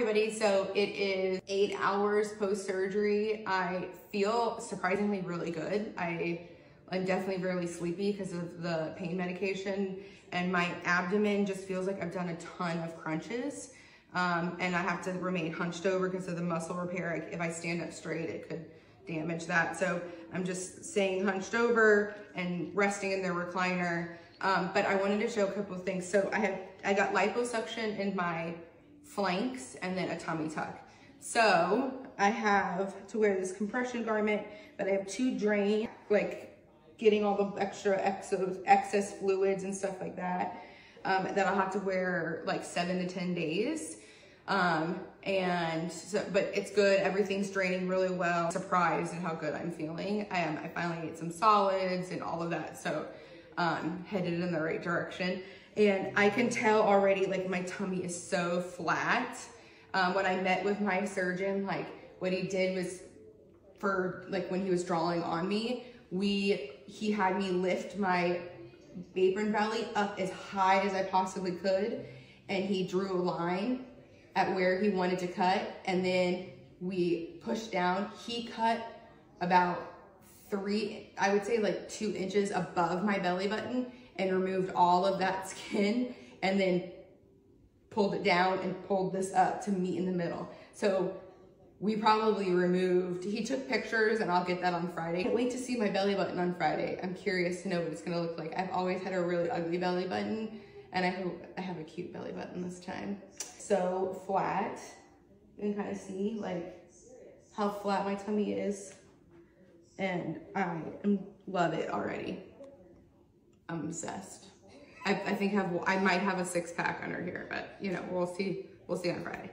everybody. So it is eight hours post-surgery. I feel surprisingly really good. I, I'm definitely really sleepy because of the pain medication and my abdomen just feels like I've done a ton of crunches. Um, and I have to remain hunched over because of the muscle repair. If I stand up straight, it could damage that. So I'm just staying hunched over and resting in the recliner. Um, but I wanted to show a couple of things. So I have, I got liposuction in my flanks and then a tummy tuck. So I have to wear this compression garment, but I have two drain, like getting all the extra excess fluids and stuff like that, um, that I'll have to wear like seven to 10 days. Um, and so, but it's good. Everything's draining really well. Surprised at how good I'm feeling. I am, I finally ate some solids and all of that. So, um, headed in the right direction. And I can tell already, like my tummy is so flat. Um, when I met with my surgeon, like what he did was for like when he was drawing on me, we, he had me lift my apron belly up as high as I possibly could. And he drew a line at where he wanted to cut and then we pushed down. He cut about three, I would say like two inches above my belly button and removed all of that skin and then pulled it down and pulled this up to meet in the middle. So we probably removed, he took pictures and I'll get that on Friday. Can't wait to see my belly button on Friday. I'm curious to know what it's gonna look like. I've always had a really ugly belly button and I hope I have a cute belly button this time so flat. You can kind of see like how flat my tummy is. And I love it already. Obsessed. I, I think have I might have a six pack under here, but you know, we'll see. We'll see on Friday.